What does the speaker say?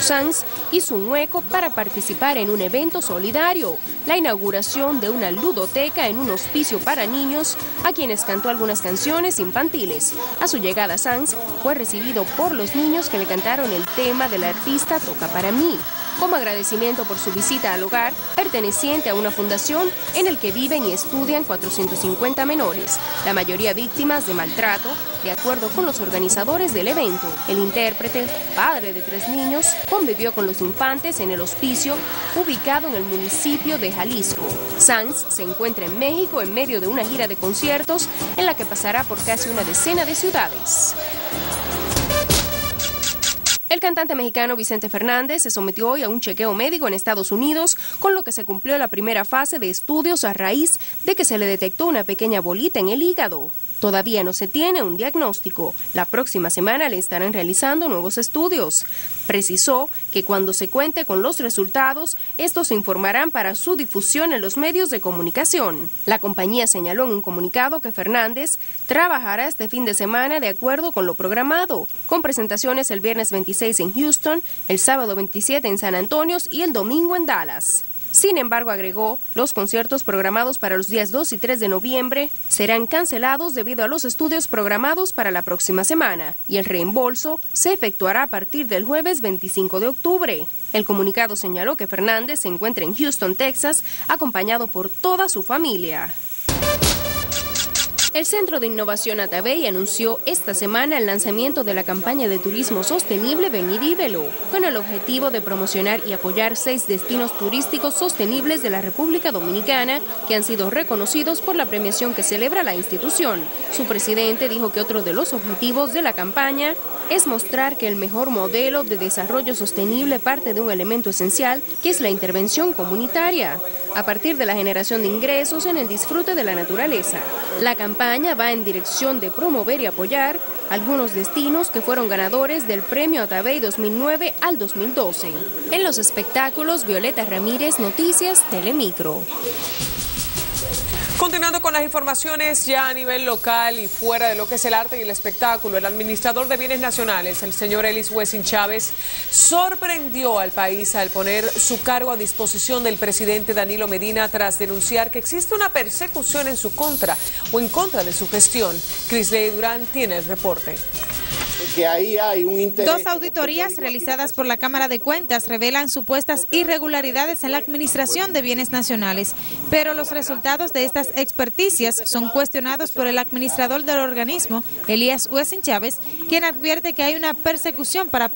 Sanz hizo un hueco para participar en un evento solidario, la inauguración de una ludoteca en un hospicio para niños, a quienes cantó algunas canciones infantiles. A su llegada, Sanz fue recibido por los niños que le cantaron el tema del artista Toca para mí como agradecimiento por su visita al hogar perteneciente a una fundación en el que viven y estudian 450 menores, la mayoría víctimas de maltrato, de acuerdo con los organizadores del evento. El intérprete, padre de tres niños, convivió con los infantes en el hospicio ubicado en el municipio de Jalisco. Sanz se encuentra en México en medio de una gira de conciertos en la que pasará por casi una decena de ciudades. El cantante mexicano Vicente Fernández se sometió hoy a un chequeo médico en Estados Unidos, con lo que se cumplió la primera fase de estudios a raíz de que se le detectó una pequeña bolita en el hígado. Todavía no se tiene un diagnóstico. La próxima semana le estarán realizando nuevos estudios. Precisó que cuando se cuente con los resultados, estos se informarán para su difusión en los medios de comunicación. La compañía señaló en un comunicado que Fernández trabajará este fin de semana de acuerdo con lo programado, con presentaciones el viernes 26 en Houston, el sábado 27 en San Antonio y el domingo en Dallas. Sin embargo, agregó, los conciertos programados para los días 2 y 3 de noviembre serán cancelados debido a los estudios programados para la próxima semana y el reembolso se efectuará a partir del jueves 25 de octubre. El comunicado señaló que Fernández se encuentra en Houston, Texas, acompañado por toda su familia. El Centro de Innovación Atabey anunció esta semana el lanzamiento de la campaña de turismo sostenible Ven con el objetivo de promocionar y apoyar seis destinos turísticos sostenibles de la República Dominicana que han sido reconocidos por la premiación que celebra la institución. Su presidente dijo que otro de los objetivos de la campaña es mostrar que el mejor modelo de desarrollo sostenible parte de un elemento esencial que es la intervención comunitaria, a partir de la generación de ingresos en el disfrute de la naturaleza. La campaña va en dirección de promover y apoyar algunos destinos que fueron ganadores del Premio Atabey 2009 al 2012. En los espectáculos, Violeta Ramírez, Noticias, Telemicro. Continuando con las informaciones ya a nivel local y fuera de lo que es el arte y el espectáculo, el administrador de bienes nacionales, el señor Elis Wessing Chávez, sorprendió al país al poner su cargo a disposición del presidente Danilo Medina tras denunciar que existe una persecución en su contra o en contra de su gestión. Crisley Durán tiene el reporte que ahí hay un interés. Dos auditorías realizadas por la Cámara de Cuentas revelan supuestas irregularidades en la administración de bienes nacionales, pero los resultados de estas experticias son cuestionados por el administrador del organismo, Elías Huesin Chávez, quien advierte que hay una persecución para